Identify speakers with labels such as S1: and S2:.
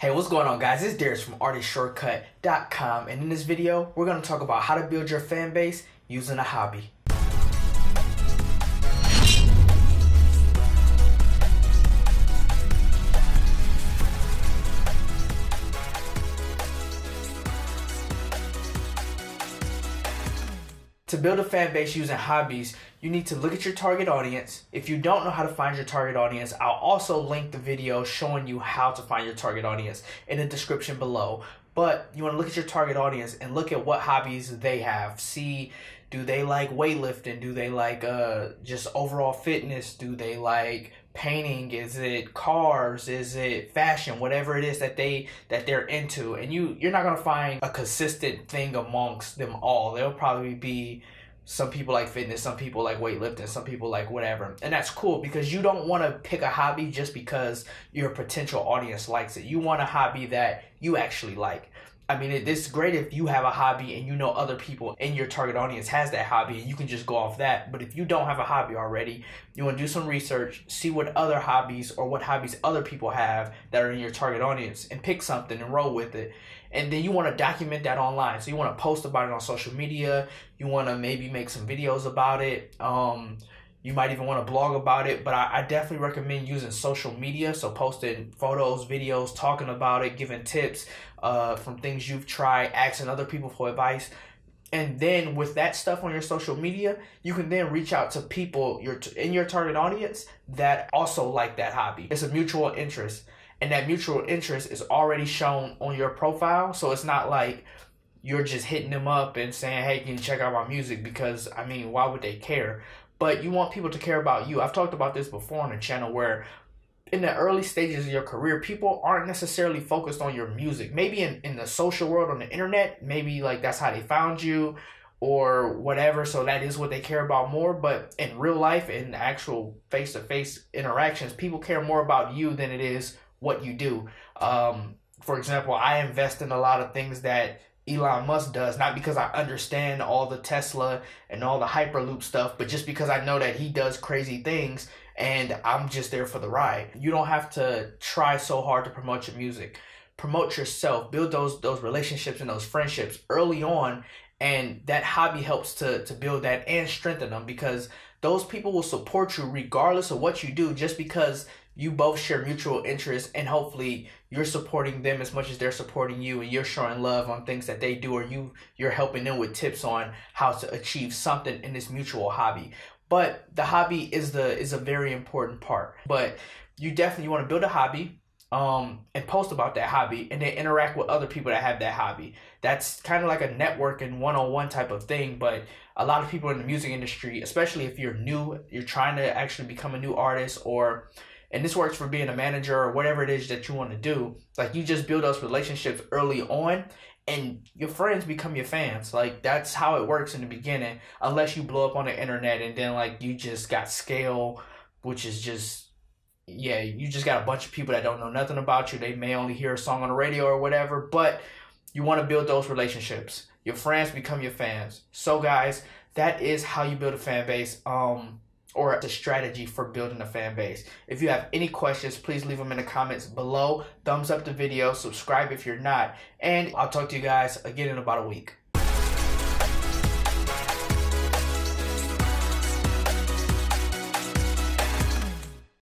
S1: Hey, what's going on guys? It's Darius from ArtistShortcut.com and in this video, we're going to talk about how to build your fan base using a hobby. To build a fan base using hobbies, you need to look at your target audience. If you don't know how to find your target audience, I'll also link the video showing you how to find your target audience in the description below. But you want to look at your target audience and look at what hobbies they have. See, do they like weightlifting? Do they like uh, just overall fitness? Do they like painting? Is it cars? Is it fashion? Whatever it is that they that they're into. And you you're not to find a consistent thing amongst them all. There'll probably be some people like fitness some people like weightlifting some people like whatever. And that's cool because you don't want to pick a hobby just because your potential audience likes it. You want a hobby that you actually like I mean, it's great if you have a hobby and you know other people in your target audience has that hobby and you can just go off that. But if you don't have a hobby already, you want to do some research, see what other hobbies or what hobbies other people have that are in your target audience and pick something and roll with it. And then you want to document that online. So you want to post about it on social media. You want to maybe make some videos about it. Um, you might even want to blog about it, but I, I, definitely recommend using social media. So posting photos, videos, talking about it, giving tips uh, from things you've tried, asking other people for advice. And then with that stuff on your social media, you can then reach out to people your in your target audience that also like that hobby. It's a mutual interest, and that mutual interest is already shown on your profile. So it's not like you're just hitting them up and saying, "Hey, can you check out my music?" Because I mean, why would they care? But you want people to care about you. I've talked about this before on the channel where in the early stages of your career, people aren't necessarily focused on your music. Maybe in, in the social world, on the internet, maybe like that's how they found you or whatever. So that is what they care about more. But in real life, in actual face to face interactions, people care more about you than it is what you do. Um, for example, I invest in a lot of things that Elon Musk does, not because I understand all the Tesla and all the Hyperloop stuff, but just because I know that he does crazy things and I'm just there for the ride. You don't have to try so hard to promote your music. Promote yourself, build those those relationships and those friendships early on and that hobby helps to to build that and strengthen them because those people will support you regardless of what you do just because you both share mutual interests and hopefully you're supporting them as much as they're supporting you and you're showing love on things that they do or you you're helping them with tips on how to achieve something in this mutual hobby but the hobby is the is a very important part but you definitely want to build a hobby um, and post about that hobby and then interact with other people that have that hobby. That's kind of like a networking one on one type of thing, but a lot of people in the music industry, especially if you're new, you're trying to actually become a new artist or and this works for being a manager or whatever it is that you want to do. Like you just build those relationships early on and your friends become your fans. Like that's how it works in the beginning, unless you blow up on the internet and then like you just got scale, which is just yeah, you just got a bunch of people that don't know nothing about you. They may only hear a song on the radio or whatever, but you want to build those relationships. Your friends become your fans. So guys, that is how you build a fan base. Um or a strategy for building a fan base. If you have any questions, please leave them in the comments below. Thumbs up the video, subscribe if you're not, and I'll talk to you guys again in about a week.